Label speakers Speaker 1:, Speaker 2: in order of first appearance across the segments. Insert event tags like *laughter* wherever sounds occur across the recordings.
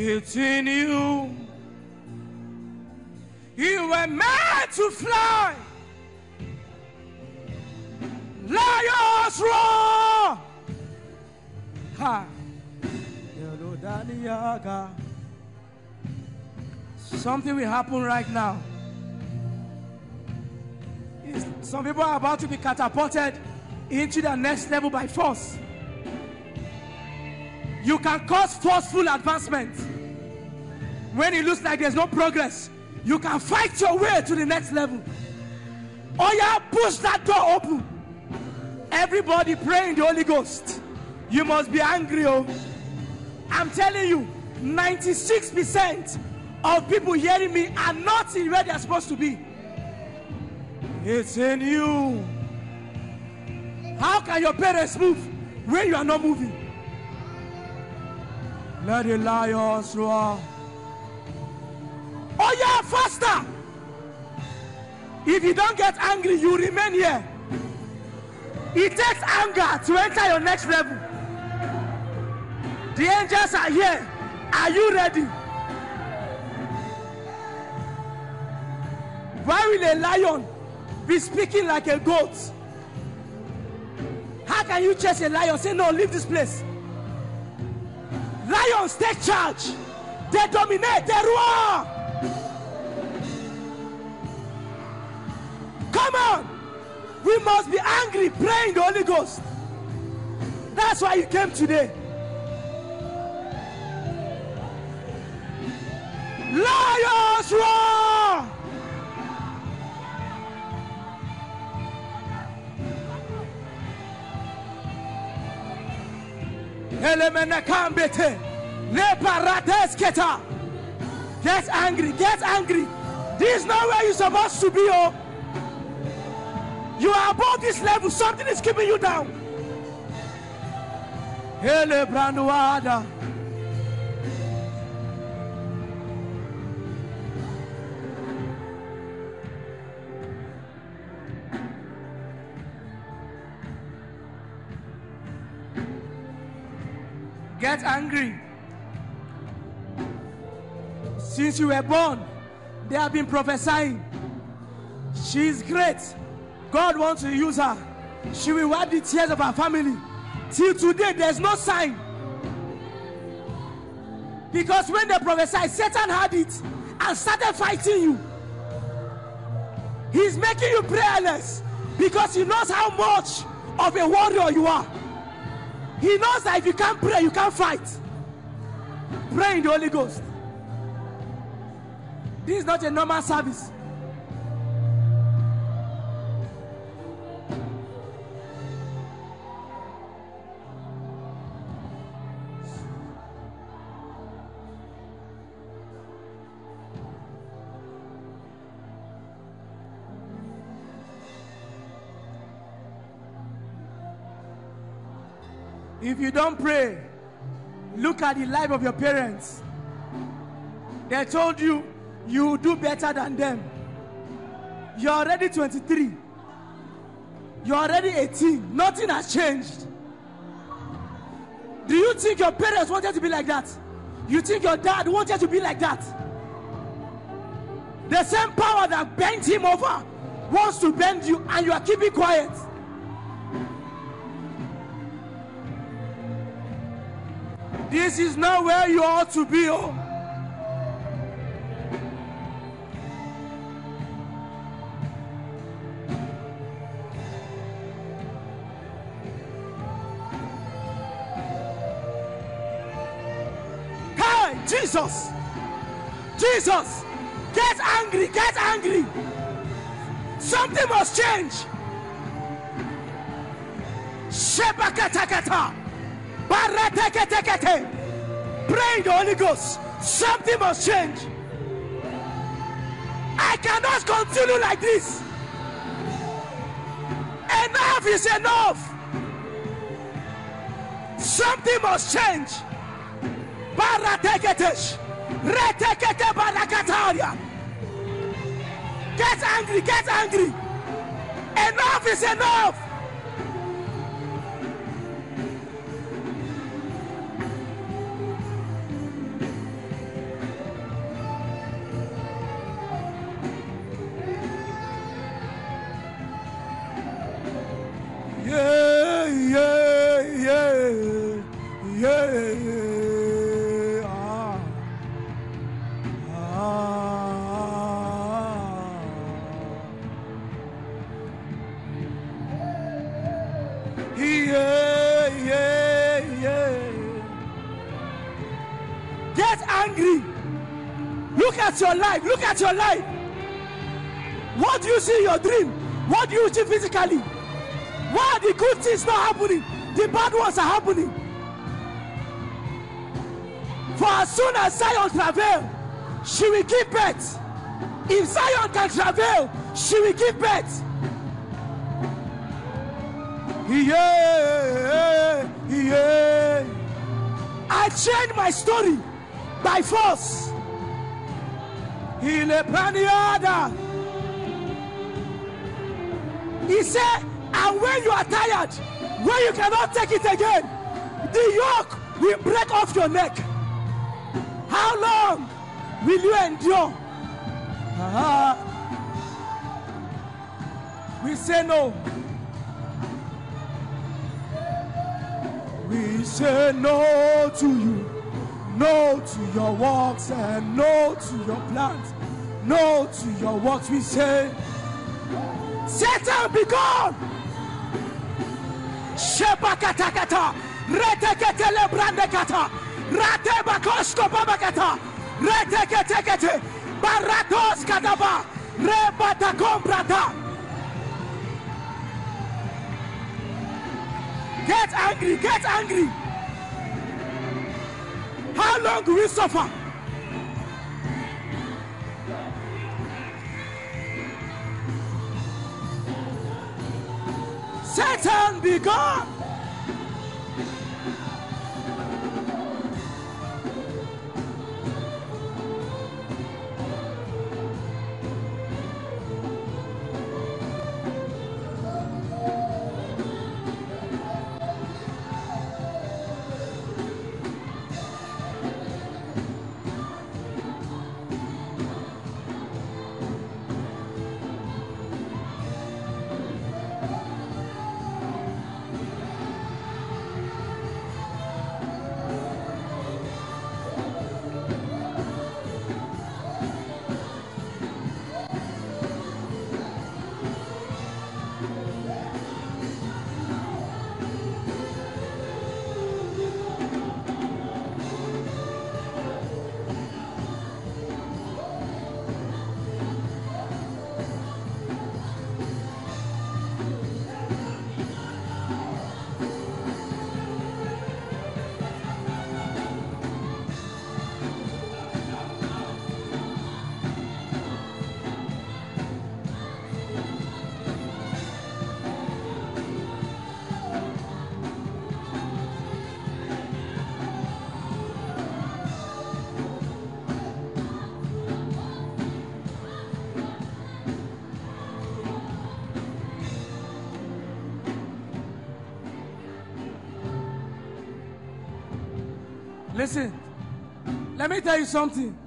Speaker 1: It's in you. You were meant to fly. Lions roar. Ha. Something will happen right now. Some people are about to be catapulted into the next level by force. You can cause forceful advancement. When it looks like there's no progress, you can fight your way to the next level. Oh, yeah, push that door open. Everybody pray in the Holy Ghost. You must be angry, oh. I'm telling you, 96% of people hearing me are not in where they're supposed to be. It's in you. How can your parents move when you are not moving? Let the lions roar. Oh, yeah, faster. If you don't get angry, you remain here. It takes anger to enter your next level. The angels are here. Are you ready? Why will a lion be speaking like a goat? How can you chase a lion? Say, no, leave this place. Lions take charge. They dominate. They roar. Come on. We must be angry, praying the Holy Ghost. That's why you came today. Get angry, get angry. This is not where you're supposed to be, oh. You are above this level. Something is keeping you down. Hele branduada. Since you were born, they have been prophesying. She is great. God wants to use her. She will wipe the tears of her family. Till today, there's no sign. Because when they prophesied, Satan had it and started fighting you. He's making you prayerless because he knows how much of a warrior you are. He knows that if you can't pray, you can't fight. Pray in the Holy Ghost. This is not a normal service. If you don't pray, look at the life of your parents. They told you you will do better than them. You're already 23. You're already 18. Nothing has changed. Do you think your parents wanted to be like that? You think your dad wanted to be like that? The same power that bent him over wants to bend you, and you are keeping quiet. This is not where you ought to be. Oh. Jesus! Jesus! Get angry! Get angry! Something must change! Shebakatakata! Barateketekete! Pray in the Holy Ghost. Something must change. I cannot continue like this. Enough is enough. Something must change. Barateketesh. Retekete barakataria. Get angry, get angry. Enough is enough. Your life. Look at your life. What do you see in your dream? What do you see physically? Why are the good things not happening? The bad ones are happening. For as soon as Zion travel, she will give birth. If Zion can travel, she will give birth. Yeah, yeah. I changed my story by force. He said, and when you are tired, when you cannot take it again, the yoke will break off your neck. How long will you endure? Uh-huh. We say no. We say no to you, no to your works, and no to your plans, no to your works. We say, Satan, be gone. Shebakatakata, reteketele brandekata, baratos. Get angry, get angry. How long will we suffer? Satan be gone. Listen, let me tell you something.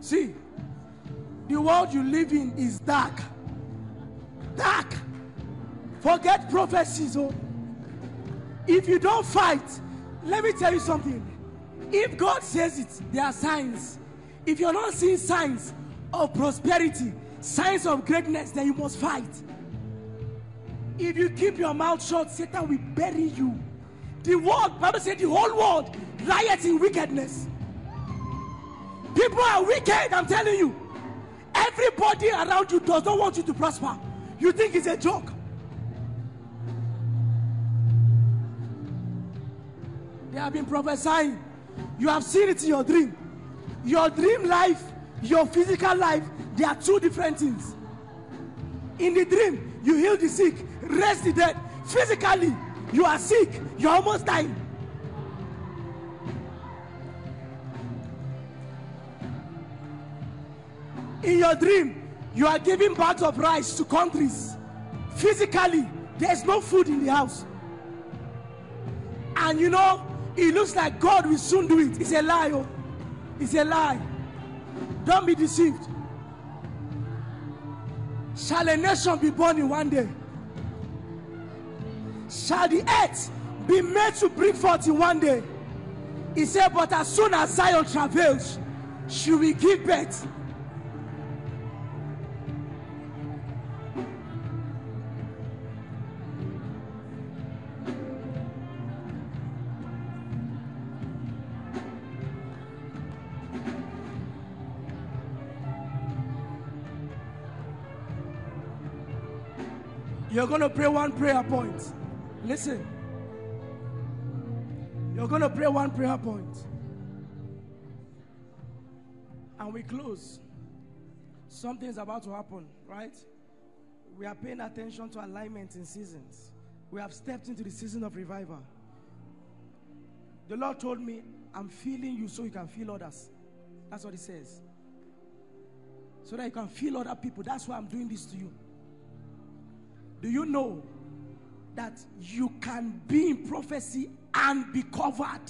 Speaker 1: See, the world you live in is dark. Dark. Forget prophecies. Oh. If you don't fight, let me tell you something. If God says it, there are signs. If you're not seeing signs of prosperity, signs of greatness, then you must fight. If you keep your mouth shut, Satan will bury you. The world, Bible said the whole world riots in wickedness. People are wicked, I'm telling you. Everybody around you does not want you to prosper. You think it's a joke. They have been prophesying. You have seen it in your dream. Your dream life, your physical life, they are two different things. In the dream, you heal the sick, raise the dead. Physically, you are sick, you're almost dying. In your dream, you are giving bags of rice to countries. Physically, there's no food in the house. And you know, it looks like God will soon do it. It's a lie. Oh. It's a lie. Don't be deceived. Shall a nation be born in one day? Shall the earth be made to bring forth in one day? He said, But as soon as Zion travails, she will give birth. You're going to pray one prayer point. Listen. You're going to pray one prayer point. And we close. Something's about to happen, right? We are paying attention to alignment in seasons. We have stepped into the season of revival. The Lord told me, I'm feeling you so you can feel others. That's what He says. So that you can feel other people. That's why I'm doing this to you. Do you know that you can be in prophecy and be covered?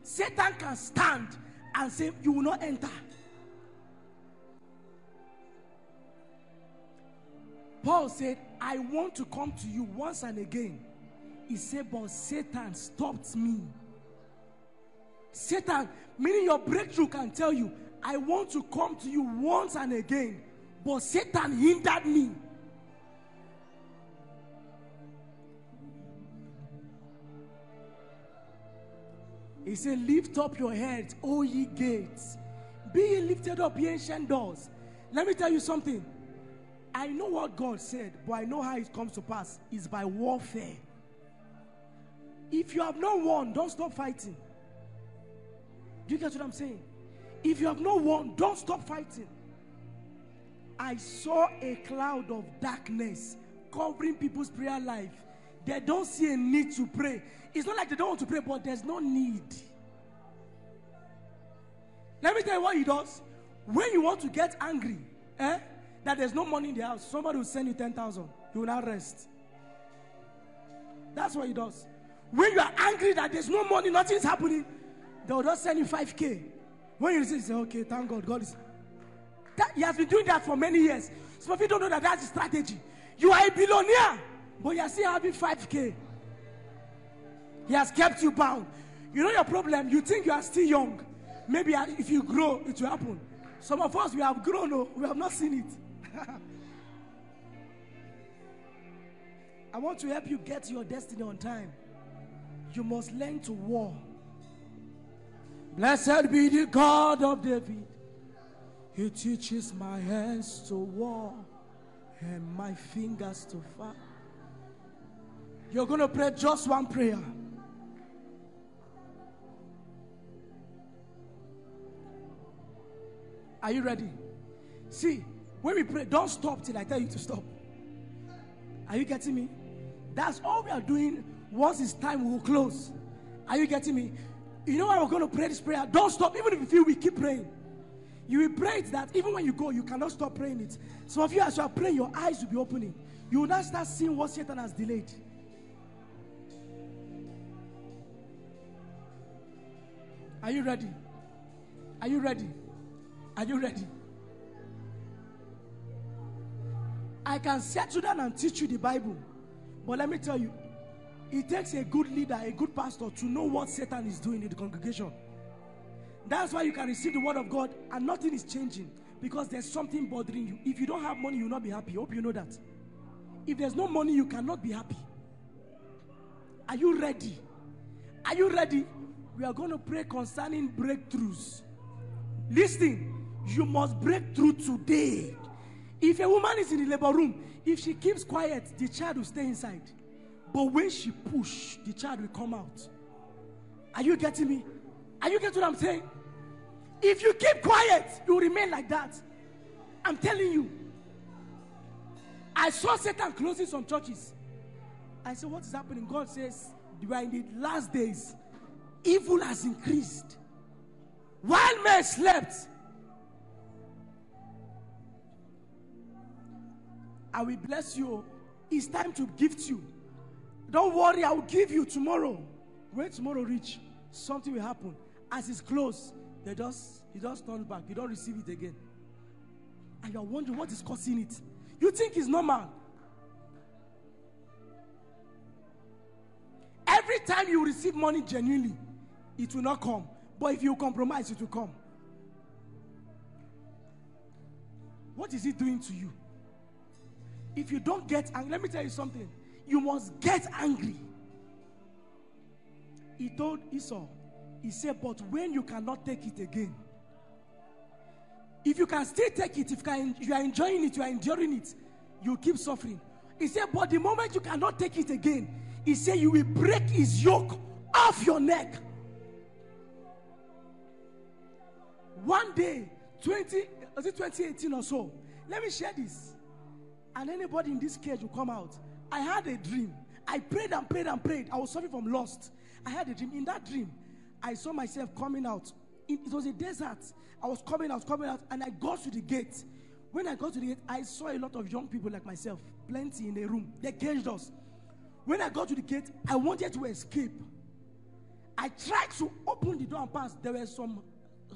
Speaker 1: Satan can stand and say, You will not enter. Paul said, I want to come to you once and again. He said, But Satan stopped me. Satan, meaning your breakthrough, can tell you, I want to come to you once and again, but Satan hindered me. He said, Lift up your heads, O ye gates. Be ye lifted up, ye ancient doors. Let me tell you something. I know what God said, but I know how it comes to pass. It's by warfare. If you have not won, don't stop fighting. Do you get what I'm saying? If you have not won, don't stop fighting. I saw a cloud of darkness covering people's prayer life. They don't see a need to pray. It's not like they don't want to pray, but there's no need. Let me tell you what he does. When you want to get angry, eh, that there's no money in the house, somebody will send you 10,000. You will not rest. That's what he does. When you are angry that there's no money, nothing's happening, they will just send you 5K. When you say, okay, thank God, God is. That, he has been doing that for many years. Some of you don't know that that's the strategy. You are a billionaire, but you are still having 5K. He has kept you bound. You know your problem? You think you are still young. Maybe if you grow, it will happen. Some of us, we have grown, oh, we have not seen it. *laughs* I want to help you get your destiny on time. You must learn to war. Blessed be the God of David. He teaches my hands to war and my fingers to fight. You're going to pray just one prayer. Are you ready? See, when we pray, don't stop till I tell you to stop. Are you getting me? That's all we are doing. Once it's time, we will close. Are you getting me? You know why we're going to pray this prayer? Don't stop. Even if you feel we keep praying. You will pray it that even when you go, you cannot stop praying it. Some of you, as you are praying, your eyes will be opening. You will now start seeing what Satan has delayed. Are you ready? Are you ready? Are you ready? I can settle down and teach you the Bible. But let me tell you, it takes a good leader, a good pastor to know what Satan is doing in the congregation. That's why you can receive the word of God and nothing is changing because there's something bothering you. If you don't have money, you'll not be happy. Hope you know that. If there's no money, you cannot be happy. Are you ready? Are you ready? We are going to pray concerning breakthroughs. Listen, you must break through today. If a woman is in the labor room, if she keeps quiet, the child will stay inside. But when she push, the child will come out. Are you getting me? Are you getting what I'm saying? If you keep quiet, you remain like that. I'm telling you. I saw Satan closing some churches. I said, What is happening? God says, We are in the last days. Evil has increased. While men slept, I will bless you. It's time to gift you. Don't worry, I will give you tomorrow. When tomorrow reach, something will happen. As it's close, they just he just turns back. You don't receive it again. And you're wondering what is causing it. You think it's normal. Every time you receive money genuinely, it will not come. But if you compromise, it will come. What is it doing to you? If you don't get angry, let me tell you something. You must get angry. He told Esau, he said, But when you cannot take it again, if you can still take it, if you, are enjoying it, you are enduring it, you keep suffering. He said, But the moment you cannot take it again, he said, You will break his yoke off your neck. One day, 20, was it 2018 or so? Let me share this. And anybody in this cage will come out. I had a dream. I prayed and prayed and prayed. I was suffering from lust. I had a dream. In that dream, I saw myself coming out. It, it was a desert. I was coming out, coming out, and I got to the gate. When I got to the gate, I saw a lot of young people like myself, plenty in the room. They caged us. When I got to the gate, I wanted to escape. I tried to open the door and pass. There were some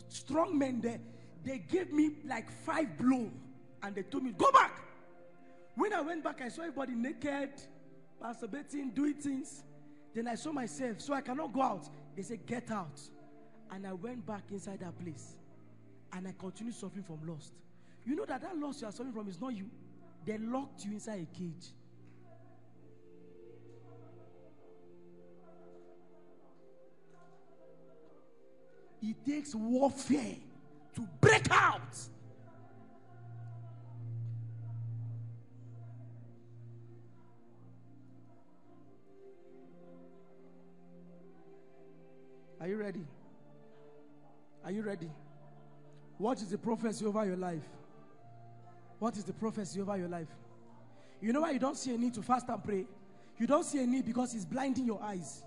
Speaker 1: strong men there. They gave me like five blows and they told me, Go back. When I went back, I saw everybody naked, masturbating, doing things. Then I saw myself, so I cannot go out. They said, Get out. And I went back inside that place. And I continued suffering from lust. You know that that lust you are suffering from is not you. They locked you inside a cage. It takes warfare to break out. Are you ready? Are you ready? What is the prophecy over your life? What is the prophecy over your life? You know why you don't see a need to fast and pray? You don't see a need because He's blinding your eyes.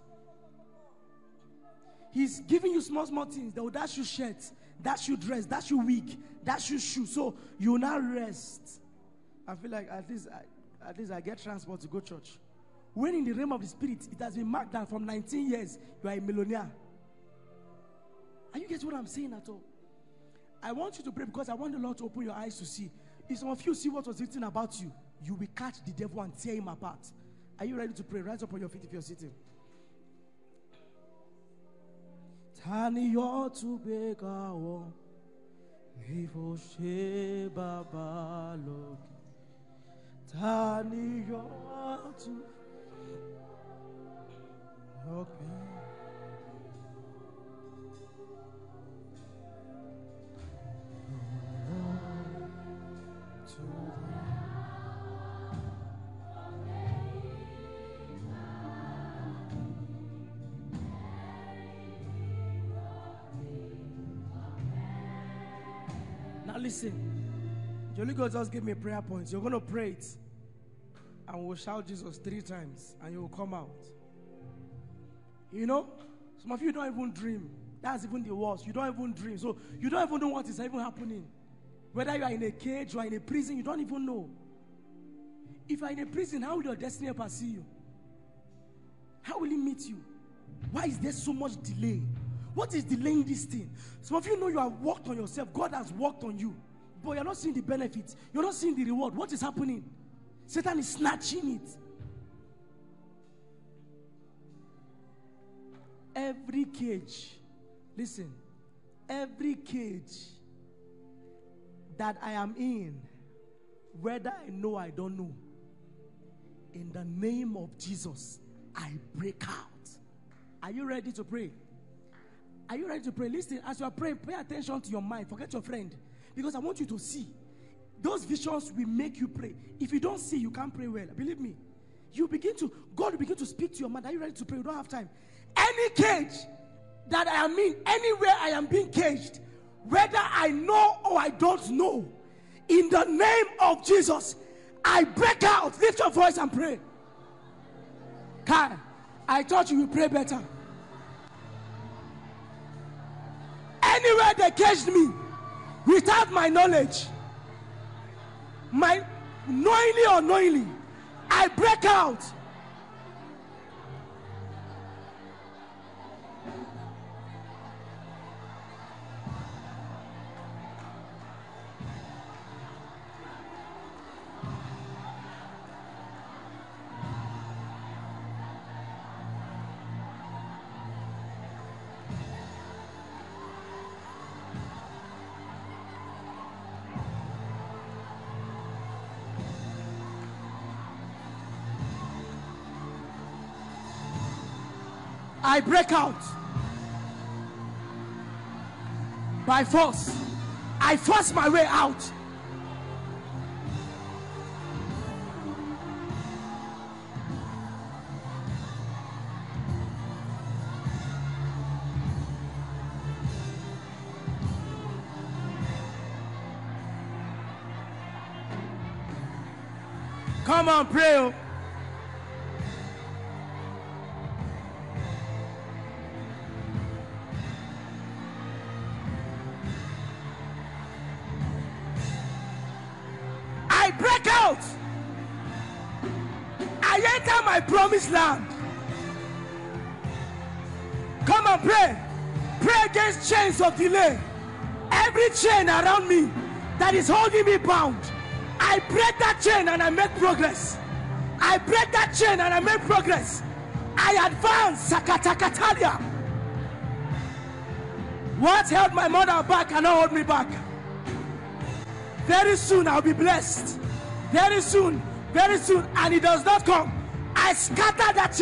Speaker 1: He's giving you small, small things. They will dash you shirt, dash you dress, dash you wig, dash you shoe. So you now rest. I feel like at least I, at least I get transport to go church. When in the realm of the spirit, it has been marked down from 19 years you are a millionaire. Are you getting what I'm saying at all? I want you to pray because I want the Lord to open your eyes to see. If some of you see what was written about you, you will catch the devil and tear him apart. Are you ready to pray? Rise up on your feet if you're sitting. Tani yo tu bega wo Ivo she baba log Tani yo tu Okay. Now listen. Jolly God just gave me a prayer point. You're going to pray it. And we'll shout Jesus three times. And you will come out. You know, some of you don't even dream. That's even the worst. You don't even dream. So you don't even know what is even happening. Whether you are in a cage or in a prison, you don't even know. If you are in a prison, how will your destiny pursue you? How will he meet you? Why is there so much delay? What is delaying this thing? Some of you know you have worked on yourself. God has worked on you. But you're not seeing the benefits. You're not seeing the reward. What is happening? Satan is snatching it. Every cage, listen, every cage that I am in, whether I know I don't know, in the name of Jesus, I break out. Are you ready to pray? Are you ready to pray? Listen, as you are praying, pay attention to your mind. Forget your friend. Because I want you to see. Those visions will make you pray. If you don't see, you can't pray well. Believe me. You begin to, God will begin to speak to your mind. Are you ready to pray? You don't have time. Any cage that I am in, anywhere I am being caged, whether I know or I don't know, in the name of Jesus, I break out. Lift your voice and pray. Kai, I thought you would pray better. Anywhere they caged me without my knowledge, my knowingly or unknowingly, I break out. I break out by force. I force my way out. Come on, pray. Promised land. Come and pray. Pray against chains of delay. Every chain around me that is holding me bound. I break that chain and I make progress. I break that chain and I make progress. I advance. Sakatakatalia. What held my mother back cannot hold me back. Very soon I'll be blessed. Very soon, very soon, and it does not come. I scatter that.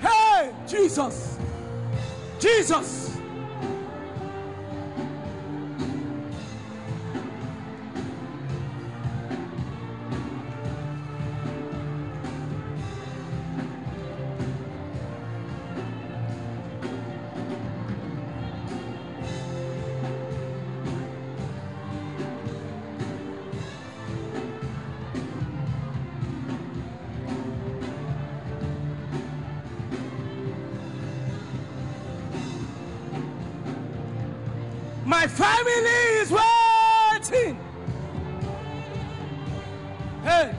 Speaker 1: Hey, Jesus. Jesus. My family is waiting. Hey.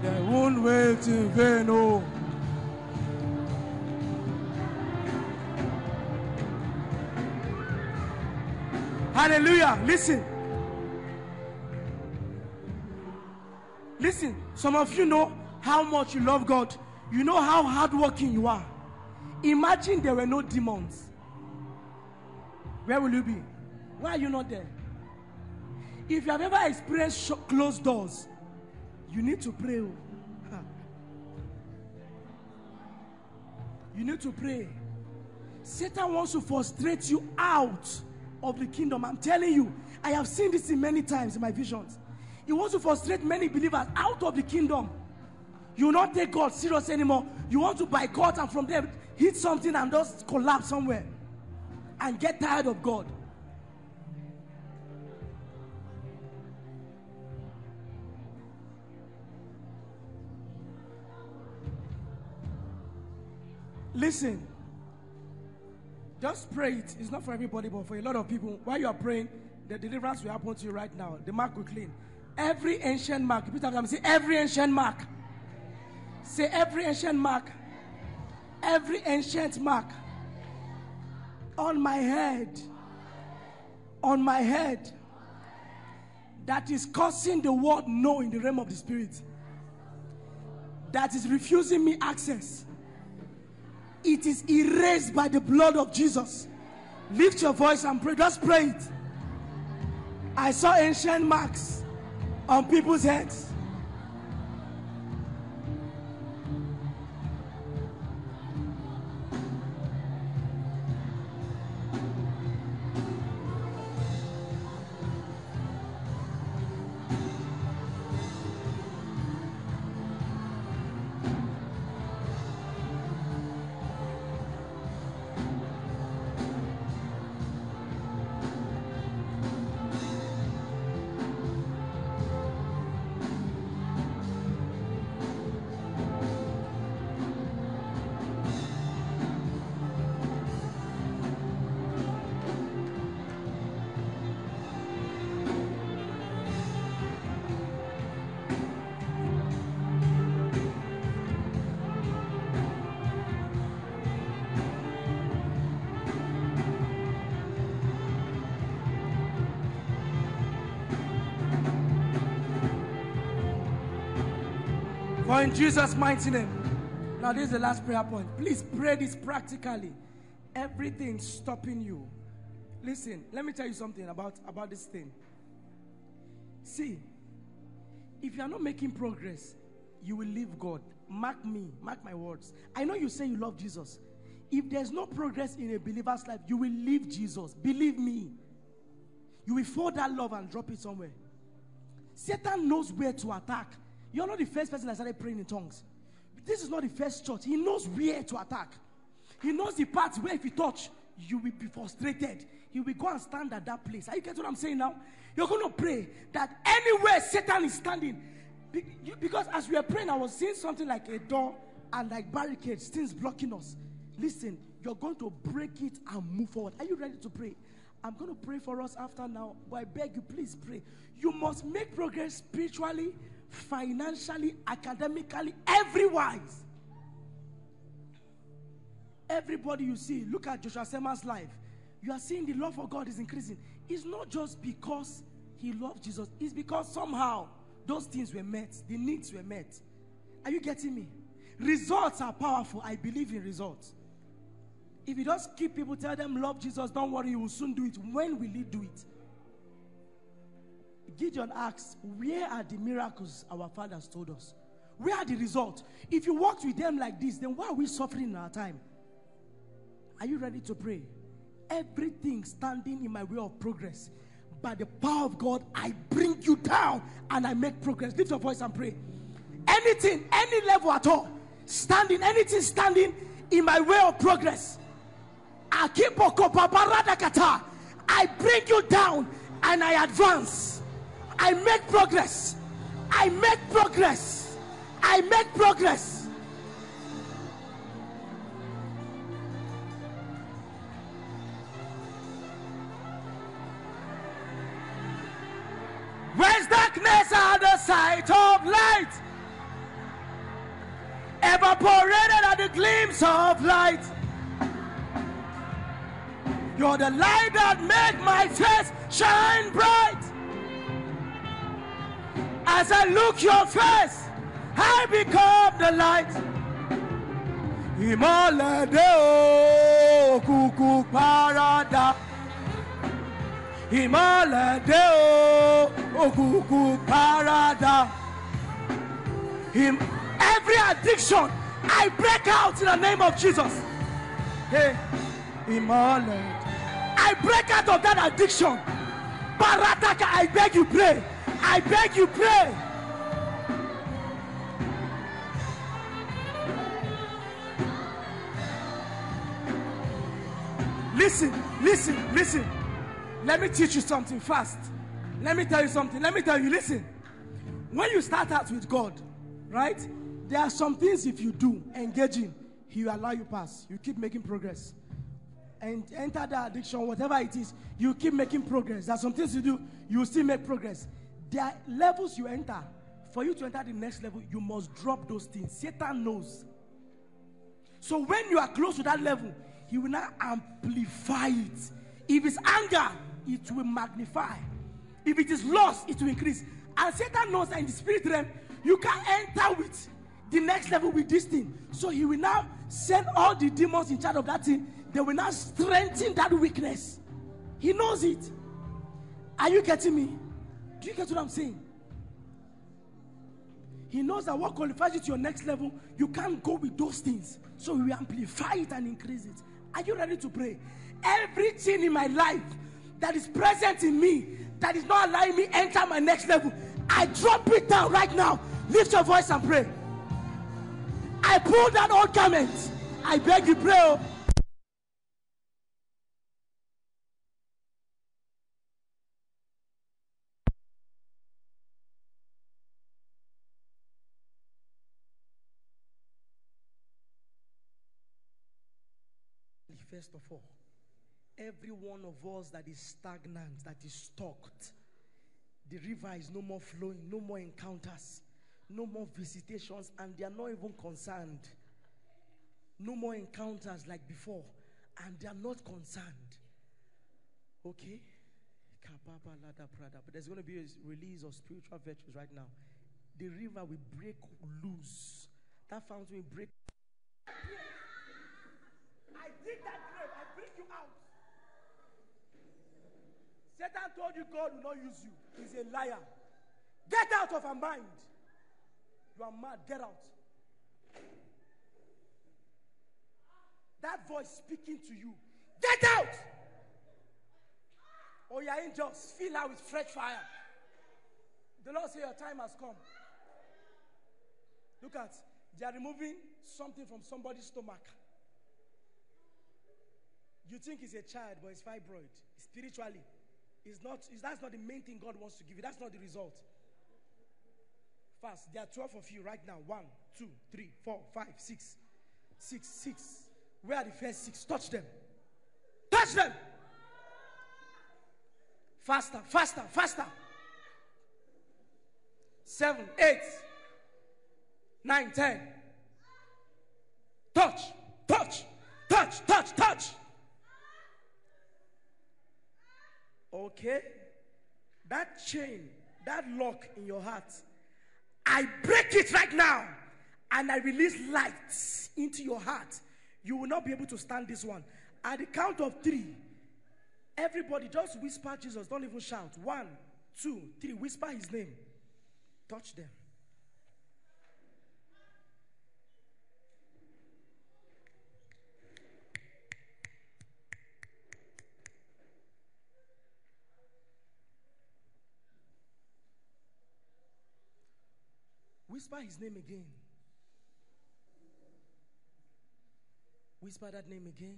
Speaker 1: They won't wait in vain, oh. Hallelujah. Listen. Listen. Some of you know how much you love God. You know how hardworking you are. Imagine there were no demons. Where will you be? Why are you not there? If you have ever experienced closed doors, you need to pray. oh. You need to pray. Satan wants to frustrate you out of the kingdom. I'm telling you, I have seen this in many times in my visions. He wants to frustrate many believers out of the kingdom. You not take God serious anymore. You want to buy God and from there hit something and just collapse somewhere and get tired of God. Listen, just pray it. It's not for everybody, but for a lot of people. While you are praying, the deliverance will happen to you right now. The mark will clean. Every ancient mark. Repeat after me. Say every ancient mark. Say every ancient mark. Every ancient mark on my head, on my head, that is causing the word no in the realm of the spirit, that is refusing me access. It is erased by the blood of Jesus. Lift your voice and pray. Just pray it. I saw ancient marks on people's heads. Jesus' mighty name. Now, this is the last prayer point. Please pray this practically. Everything stopping you. Listen, let me tell you something about, about this thing. See, if you are not making progress, you will leave God. Mark me, mark my words. I know you say you love Jesus. If there's no progress in a believer's life, you will leave Jesus. Believe me. You will fold that love and drop it somewhere. Satan knows where to attack. You're not the first person that started praying in tongues. This is not the first church. He knows where to attack. He knows the parts where if you touch, you will be frustrated. He will go and stand at that place. Are you getting what I'm saying now? You're going to pray that anywhere Satan is standing, because as we are praying, I was seeing something like a door and like barricades, things blocking us. Listen, you're going to break it and move forward. Are you ready to pray? I'm going to pray for us after now, but I beg you, please pray. You must make progress spiritually, financially, academically, everywise. Everybody you see, look at Joshua Selman's life. You are seeing the love for God is increasing. It's not just because he loved Jesus, it's because somehow those things were met, the needs were met. Are you getting me? Results are powerful. I believe in results. If you just keep people, tell them, love Jesus, don't worry, you will soon do it. When will he do it? Gideon asks, Where are the miracles our fathers told us? Where are the results? If you walked with them like this, then why are we suffering in our time? Are you ready to pray? Everything standing in my way of progress, by the power of God, I bring you down and I make progress. Lift your voice and pray. Anything, any level at all, standing, anything standing in my way of progress. I keep I bring you down and I advance. I make progress. I make progress. I make progress. Where's darkness at the sight of light? Evaporated at the glimpse of light. You're the light that make my face shine bright. As I look your face, I become the light. Ìmọ̀lẹ̀ o, òkùnkùn paradà. Ìmọ̀lẹ̀ o, òkùnkùn paradà. Every addiction, I break out in the name of Jesus. Hey. I break out of that addiction. Barataka, I beg you pray. I beg you, pray. Listen, listen, listen. Let me teach you something fast. Let me tell you something. Let me tell you, listen. When you start out with God, right? There are some things if you do, engaging, He will allow you pass. You keep making progress. And enter the addiction, whatever it is, you keep making progress. There are some things you do, you will still make progress. There are levels you enter. For you to enter the next level, you must drop those things. Satan knows. So when you are close to that level, he will now amplify it. If it's anger, it will magnify. If it is loss, it will increase. And Satan knows that in the spirit realm, you can enter with the next level with this thing. So he will now send all the demons in charge of that thing. They will now strengthen that weakness. He knows it. Are you getting me? Do you get what I'm saying? He knows that what qualifies you to your next level, you can't go with those things. So we amplify it and increase it. Are you ready to pray? Everything in my life that is present in me that is not allowing me enter my next level, I drop it down right now. Lift your voice and pray. I pull that old garment. I beg you, pray. Oh. First of all, every one of us that is stagnant, that is stuck, the river is no more flowing, no more encounters, no more visitations, and they are not even concerned. No more encounters like before, and they are not concerned. Okay? But there's going to be a release of spiritual virtues right now. The river will break loose. That fountain will break. I dig that grave, I bring you out. Satan told you God will not use you. He's a liar. Get out of our mind. You are mad. Get out. that voice speaking to you, get out! Or your angels fill out with fresh fire. The Lord say your time has come. Look at, they are removing something from somebody's stomach. You think he's a child, but it's fibroid. Spiritually, it's not, it's, that's not the main thing God wants to give you. That's not the result. Fast. There are 12 of you right now. One, two, three, four, five, six. Six, six. Where are the first six? Touch them. Touch them. Faster, faster, faster. Seven, eight, nine, ten. Touch, touch, touch, touch, touch. Okay? That chain, that lock in your heart, I break it right now and I release light into your heart. You will not be able to stand this one. At the count of three, everybody just whisper Jesus. Don't even shout. One, two, three. Whisper his name. Touch them. Whisper his name again. Whisper that name again.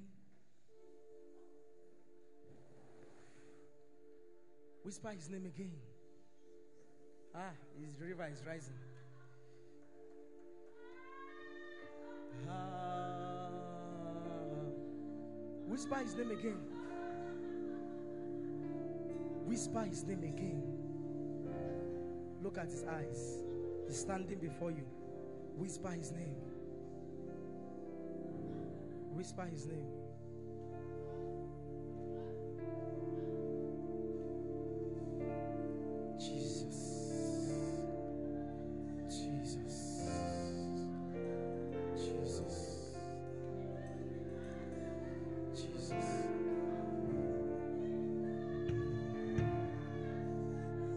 Speaker 1: Whisper his name again. Ah, his river is rising. Ah. Whisper his name again. Whisper his name again. Look at his eyes. He's standing before you. Whisper his name. Whisper his name.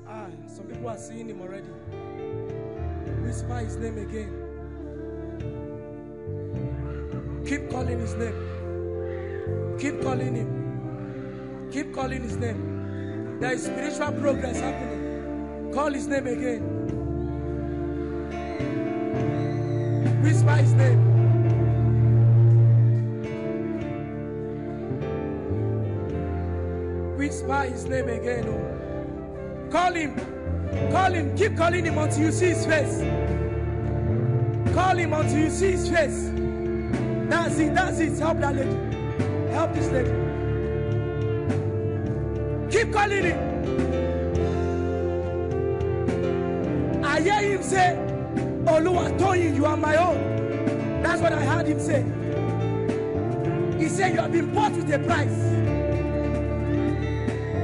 Speaker 1: Ah, some people are seeing him already. Whisper his name again. Keep calling his name. Keep calling him. Keep calling his name. There is spiritual progress happening. Call his name again. Whisper his name. Whisper his name again. Oh. Call him. Call him. Keep calling him until you see his face. Call him until you see his face. That's it. That's it. Help that lady. Help this lady. Keep calling him. I hear him say, Oluwatoyin, you are my own. That's what I heard him say. He said, You have been bought with a price.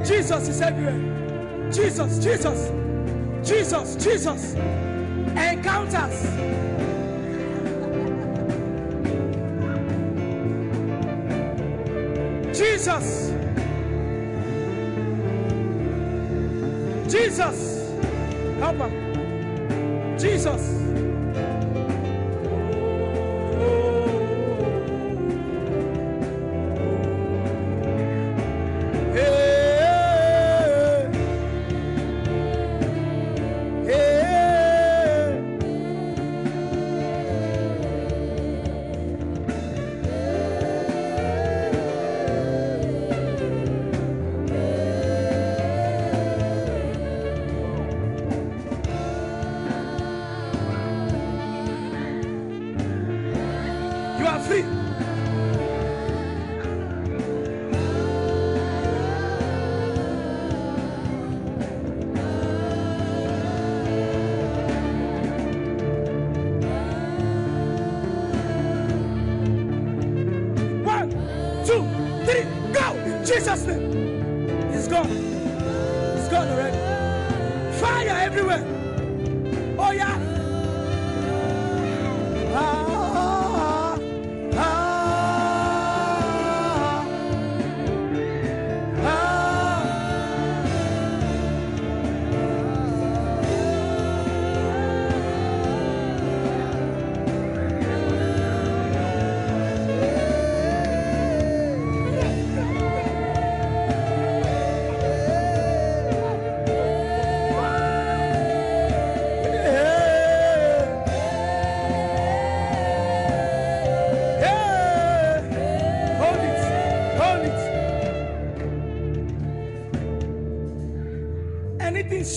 Speaker 1: Jesus is everywhere. Jesus, Jesus, Jesus, Jesus. Encounters. Jesus. Jesus. Help him. Jesus.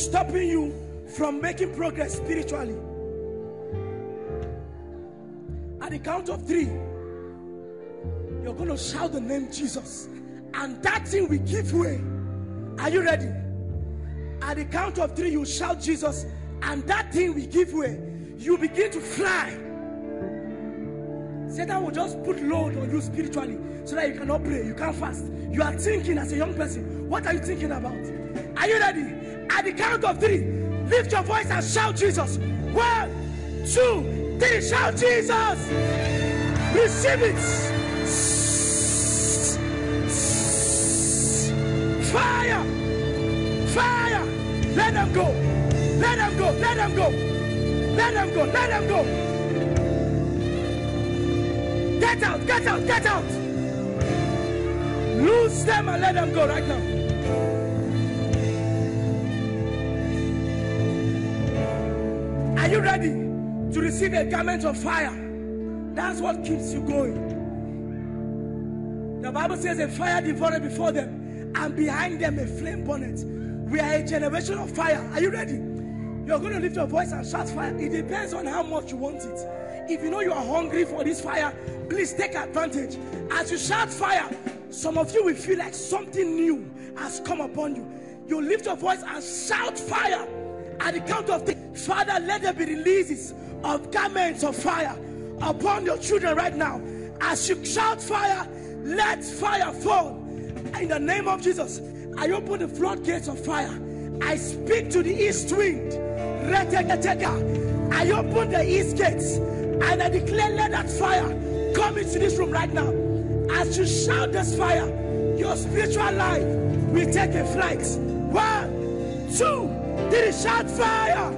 Speaker 1: Stopping you from making progress spiritually. At the count of three, you're going to shout the name Jesus, and that thing will give way. Are you ready? At the count of three, you shout Jesus, and that thing will give way. You begin to fly. Satan will just put load on you spiritually so that you cannot pray, you can't fast. You are thinking as a young person, what are you thinking about? Are you ready? At the count of three, lift your voice and shout Jesus. One, two, three, shout Jesus. Receive it. Fire! Fire! Let them go! Let them go! Let them go! Let them go! Let them go! Get out! Get out! Get out! Lose them and let them go right now. You ready to receive a garment of fire? That's what keeps you going. The Bible says a fire devoured before them, and behind them a flame bonnet. We are a generation of fire. Are you ready? You're going to lift your voice and shout fire. It depends on how much you want it. If you know you are hungry for this fire, please take advantage. As you shout fire, some of you will feel like something new has come upon you. You lift your voice and shout fire. At the count of three, Father, let there be releases of garments of fire upon your children right now. As you shout fire, let fire fall. In the name of Jesus, I open the floodgates of fire. I speak to the east wind. I open the east gates and I declare, let that fire come into this room right now. As you shout this fire, your spiritual life will take a flight. One, two, three, shout fire.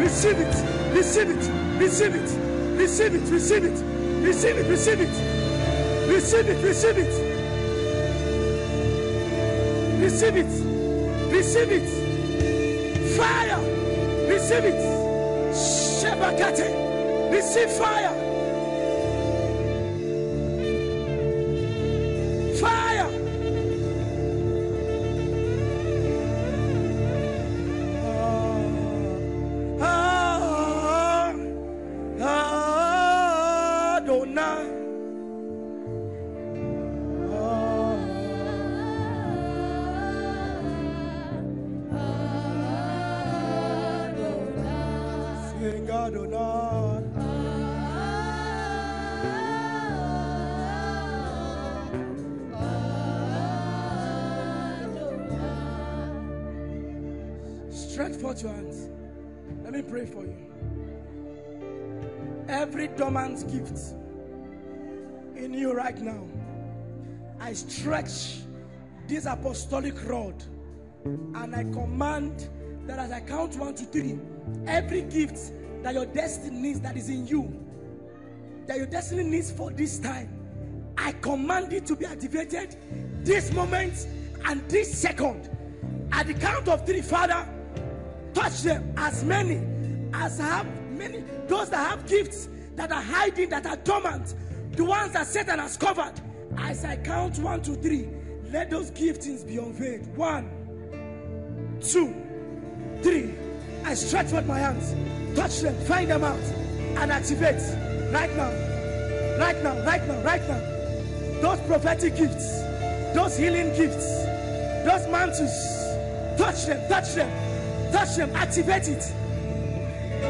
Speaker 1: Receive it, receive it, receive it, receive it, receive it, receive it, receive it, receive it, receive it, receive it, receive it, fire, receive it, Shebakate, receive. Fire. For you. Every dormant gift in you right now, I stretch this apostolic rod and I command that as I count one to three, every gift that your destiny needs that is in you, that your destiny needs for this time, I command it to be activated this moment and this second. At the count of three, Father, touch them as many as have many those that have gifts that are hiding that are dormant the ones that satan has covered as i count one two three let those giftings be unveiled. One two three. I stretch out my hands touch them find them out and activate. Right now right now right now right now. Those prophetic gifts those healing gifts those mantles touch them touch them touch them, activate it.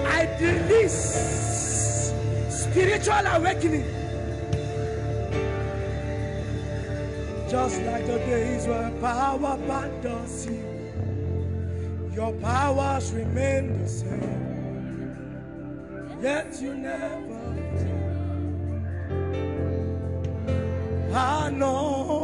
Speaker 1: I release spiritual awakening. Just like the days when power back the sea, your powers remain the same. Yet you never anointing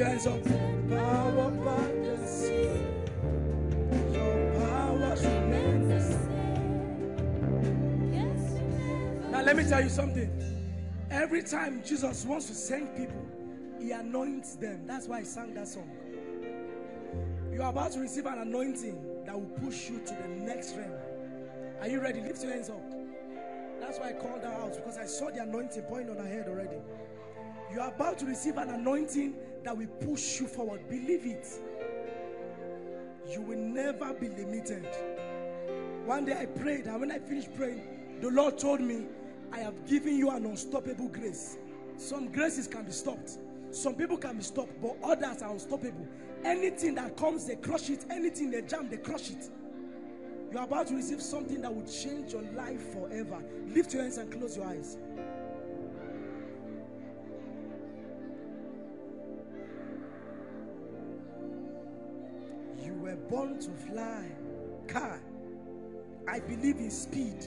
Speaker 1: Up. Power by the sea. Your power remains the same. Now let me tell you something. Every time Jesus wants to send people, he anoints them. That's why he sang that song. You are about to receive an anointing that will push you to the next realm. Are you ready? Lift your hands up. That's why I called her out because I saw the anointing point on her head already. You are about to receive an anointing that will push you forward. Believe it. You will never be limited. One day I prayed, and when I finished praying, the Lord told me, I have given you an unstoppable grace. Some graces can be stopped, some people can be stopped, but others are unstoppable. Anything that comes, they crush it. Anything they jam, they crush it. You are about to receive something that will change your life forever. Lift your hands and close your eyes. Born to fly. Car. I believe in speed.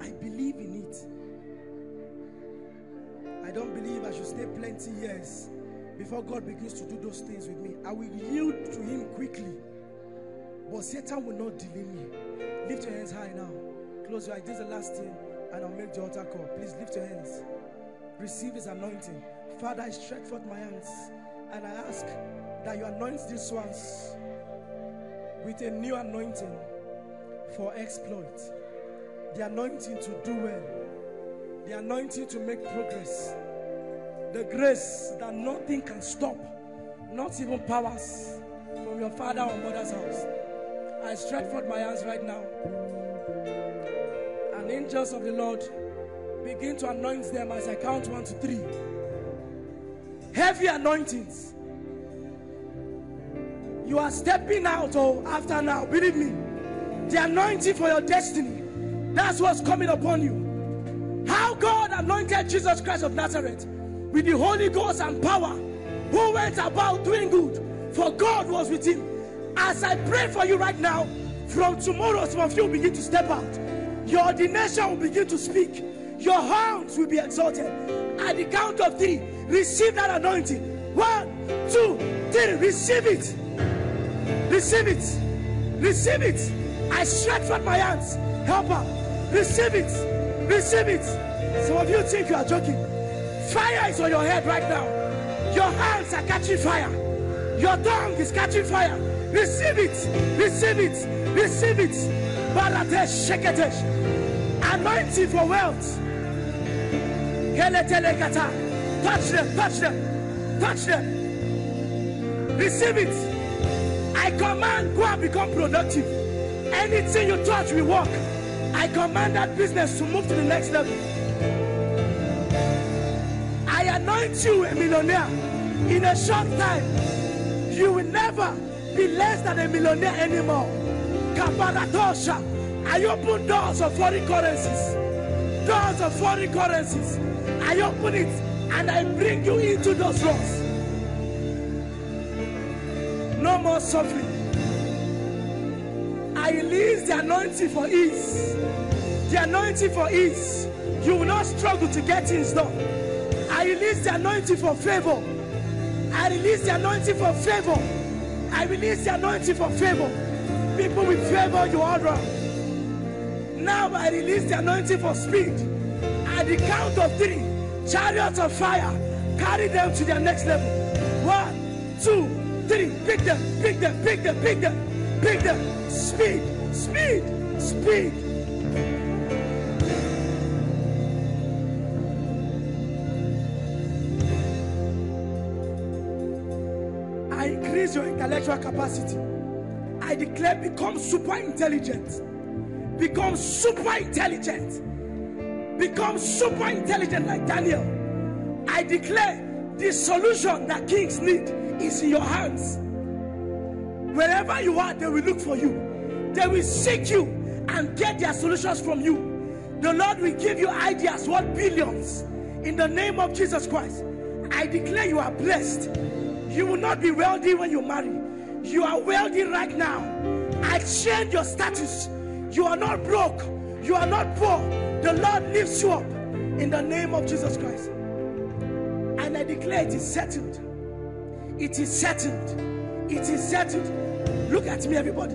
Speaker 1: I believe in it. I don't believe I should stay plenty years before God begins to do those things with me. I will yield to Him quickly. But Satan will not delay me. Lift your hands high now. Close your eyes. This is the last thing, and I'll make the altar call. Please lift your hands. Receive His anointing. Father, I stretch forth my hands and I ask that you anoint these ones with a new anointing for exploit, the anointing to do well, the anointing to make progress, the grace that nothing can stop, not even powers from your father or mother's house. I stretch forth my hands right now. And angels of the Lord begin to anoint them as I count one to three. Heavy anointings. You are stepping out, oh, after now. Believe me, the anointing for your destiny. That's what's coming upon you. How God anointed Jesus Christ of Nazareth with the Holy Ghost and power, who went about doing good, for God was with him. As I pray for you right now, from tomorrow, some of you begin to step out. Your ordination will begin to speak. Your horns will be exalted. At the count of three, receive that anointing. One, two, three. Receive it. Receive it. Receive it. I stretch out my hands. Help her. Receive it. Receive it. Some of you think you are joking. Fire is on your head right now. Your hands are catching fire. Your tongue is catching fire. Receive it. Receive it. Receive it. Baratesh sheketesh. Anointing for wealth. Touch them. Touch them. Touch them. Receive it. I command, go and become productive. Anything you touch will work. I command that business to move to the next level. I anoint you a millionaire in a short time. You will never be less than a millionaire anymore. Kabaratosha. I open doors of foreign currencies. Doors of foreign currencies. I open it and I bring you into those doors. No more suffering. I release the anointing for ease. The anointing for ease. You will not struggle to get things done. I release the anointing for favor. I release the anointing for favor. I release the anointing for favor. People with favor you all around. Now I release the anointing for speed. At the count of three, chariots of fire, carry them to their next level. One, two, three. Pick them, pick them, pick pick pick. Speed, speed, speed. I increase your intellectual capacity. I declare become super intelligent. Become super intelligent. Become super intelligent like Daniel. I declare the solution that kings need is in your hands. Wherever you are, they will look for you. They will seek you and get their solutions from you. The Lord will give you ideas, what billions. In the name of Jesus Christ, I declare you are blessed. You will not be wealthy when you marry. You are wealthy right now. I change your status. You are not broke. You are not poor. The Lord lifts you up in the name of Jesus Christ. And I declare it is settled. It is settled. It is settled. Look at me, everybody.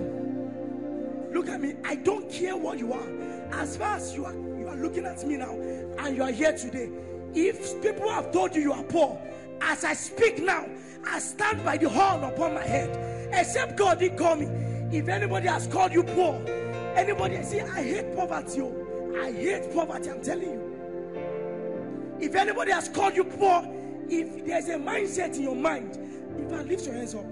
Speaker 1: Look at me. I don't care what you are. As far as you are, you are looking at me now, and you are here today. If people have told you you are poor, as I speak now, I stand by the horn upon my head Except God didn't call me. If anybody has called you poor, anybody see, I hate poverty. Oh. I hate poverty, I'm telling you. If anybody has called you poor, if there's a mindset in your mind, if I lift your hands up,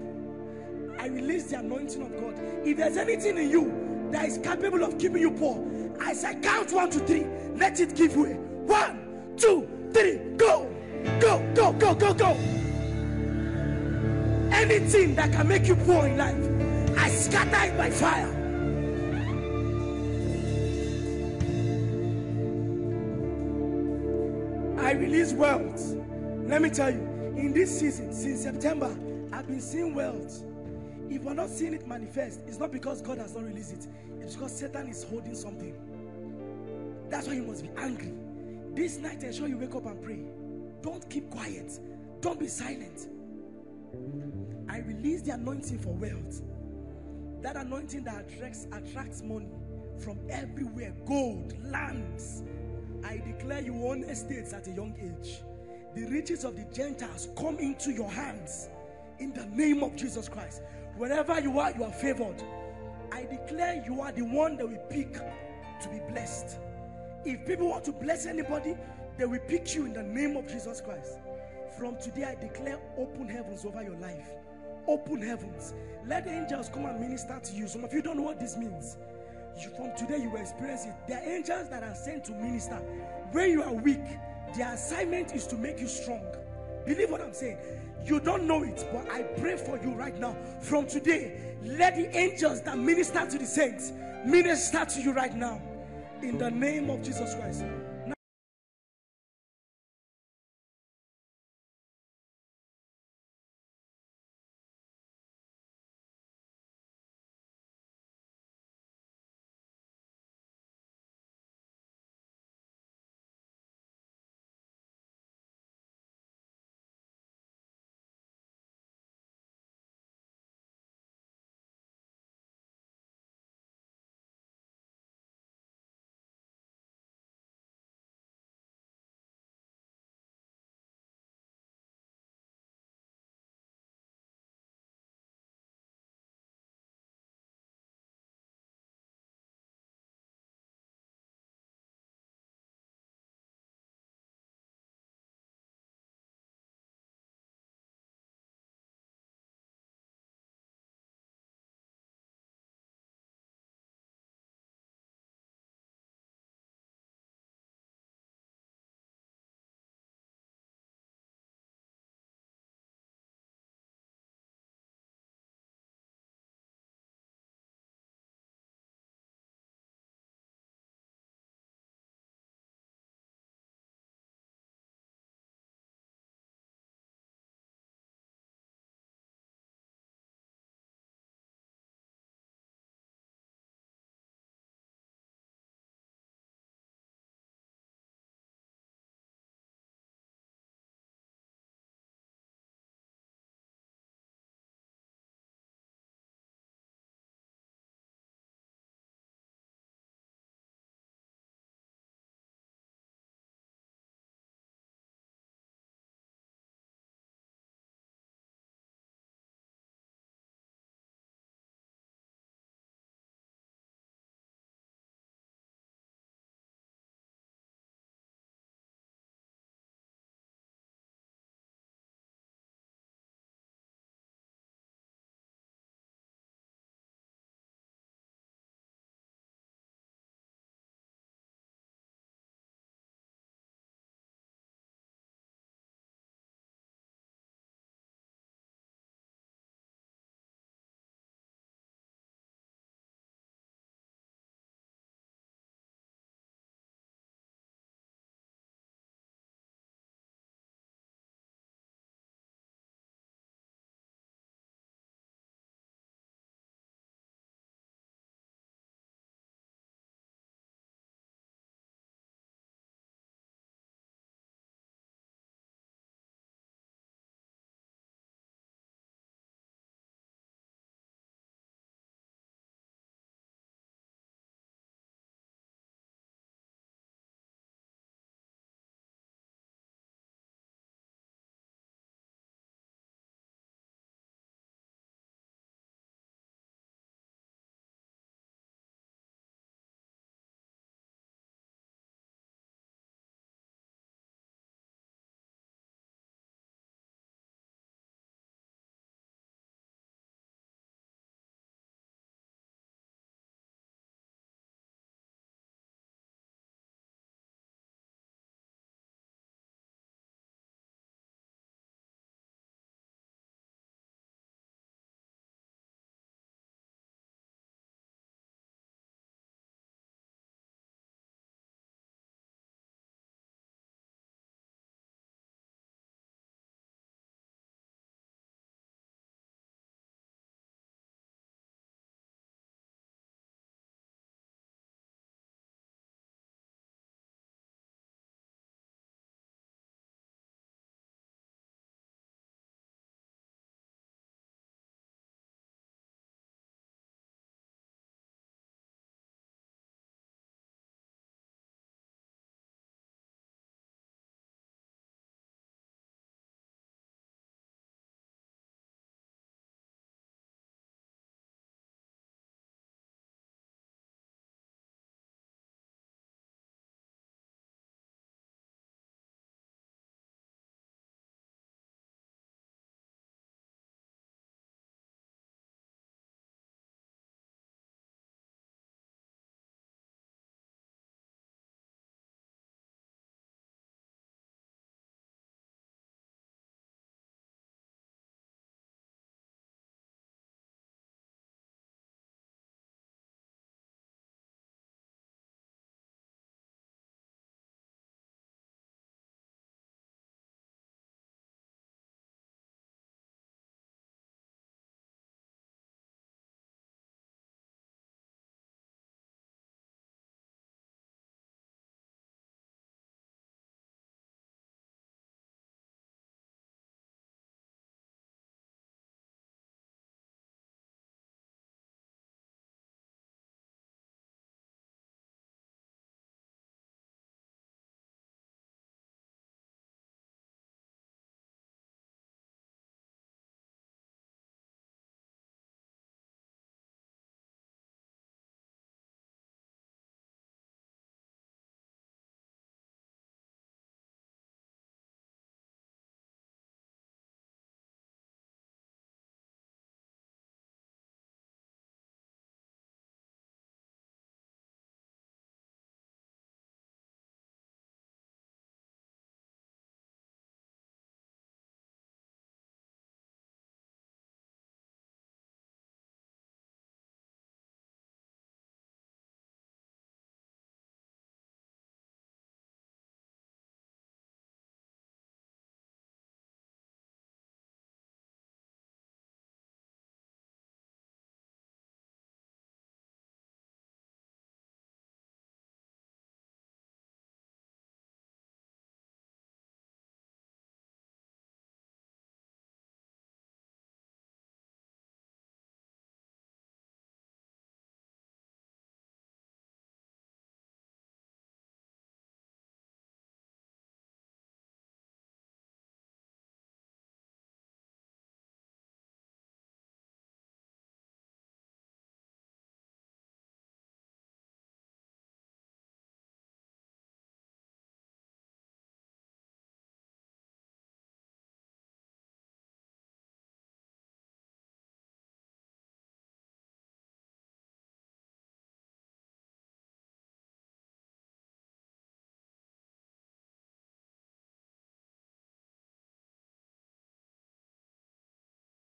Speaker 1: I release the anointing of God. If there's anything in you that is capable of keeping you poor, I say count one to three, let it give way. One, two, three, go, go, go, go, go, go. Anything that can make you poor in life, I scatter it by fire. I release wealth. Let me tell you, in this season, since September, I've been seeing wealth. If we're not seeing it manifest, it's not because God has not released it, it's because Satan is holding something. That's why you must be angry. This night, ensure you wake up and pray. Don't keep quiet, don't be silent. I release the anointing for wealth. That anointing that attracts attracts money from everywhere, gold, lands. I declare you own estates at a young age. The riches of the Gentiles come into your hands in the name of Jesus Christ. Wherever you are, you are favored. I declare you are the one that we pick to be blessed. If people want to bless anybody, they will pick you in the name of Jesus Christ. From today, I declare open heavens over your life. Open heavens. Let the angels come and minister to you. Some of you don't know what this means. You, from today, you will experience it. There are angels that are sent to minister. When you are weak, their assignment is to make you strong. Believe what I'm saying. You don't know it, but I pray for you right now. From today, let the angels that minister to the saints minister to you right now. In the name of Jesus Christ.